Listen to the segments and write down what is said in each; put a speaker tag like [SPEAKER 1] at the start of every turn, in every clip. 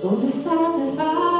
[SPEAKER 1] Un'estate fa la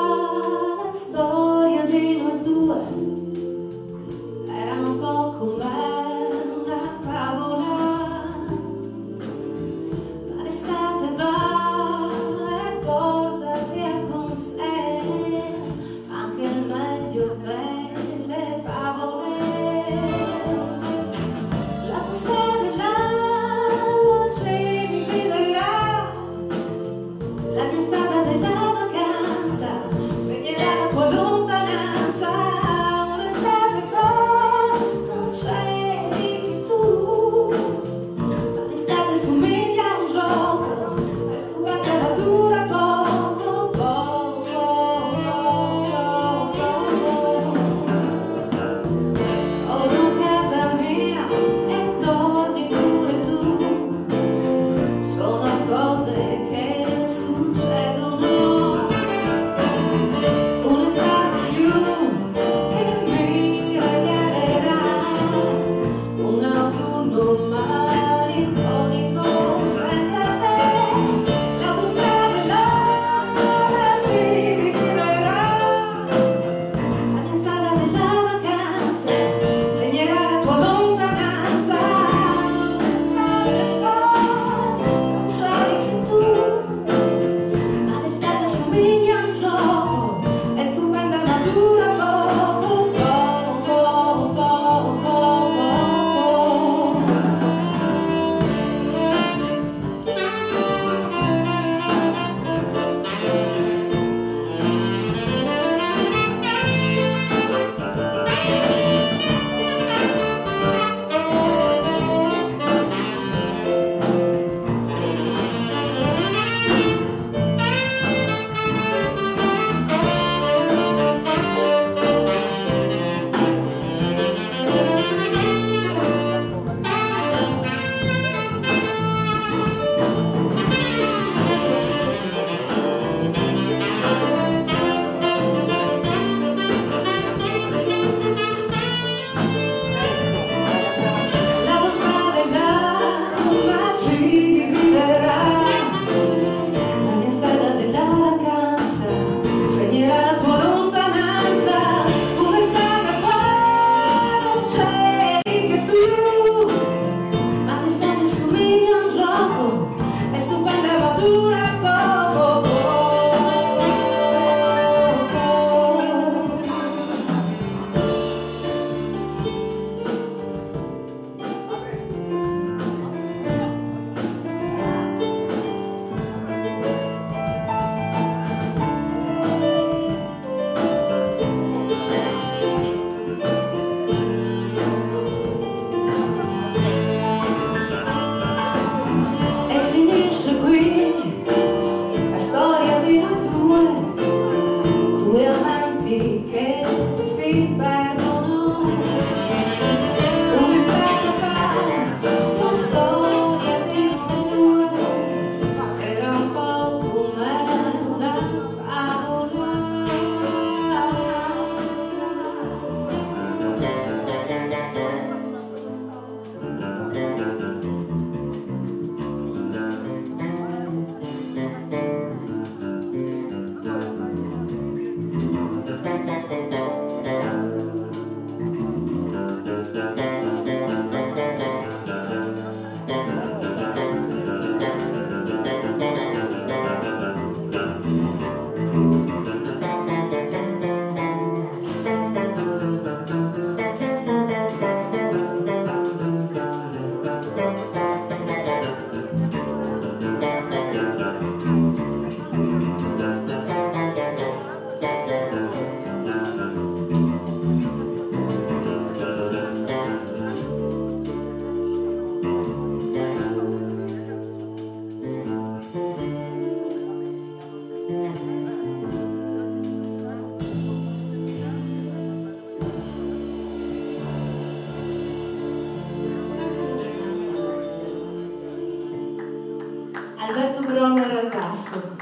[SPEAKER 1] Alberto Bronner al basso